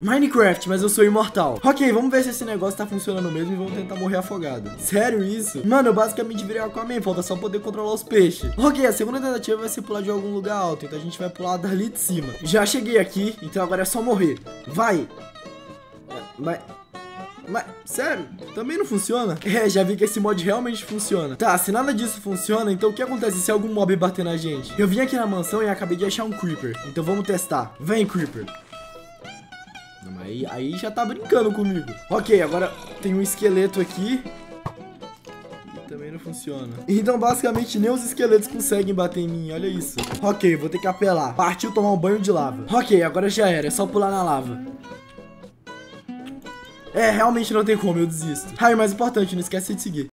Minecraft, mas eu sou imortal. Ok, vamos ver se esse negócio tá funcionando mesmo e vamos tentar morrer afogado. Sério isso? Mano, eu basicamente virei Aquaman, falta só poder controlar os peixes. Ok, a segunda tentativa vai ser pular de algum lugar alto, então a gente vai pular dali de cima. Já cheguei aqui, então agora é só morrer. Vai! Mas... Mas, sério, também não funciona? É, já vi que esse mod realmente funciona. Tá, se nada disso funciona, então o que acontece se algum mob bater na gente? Eu vim aqui na mansão e acabei de achar um Creeper. Então vamos testar. Vem, Creeper. Não, mas aí, aí já tá brincando comigo. Ok, agora tem um esqueleto aqui. E também não funciona. Então, basicamente, nem os esqueletos conseguem bater em mim. Olha isso. Ok, vou ter que apelar. Partiu tomar um banho de lava. Ok, agora já era. É só pular na lava. É, realmente não tem como, eu desisto. Ah, e mais importante, não esquece de seguir.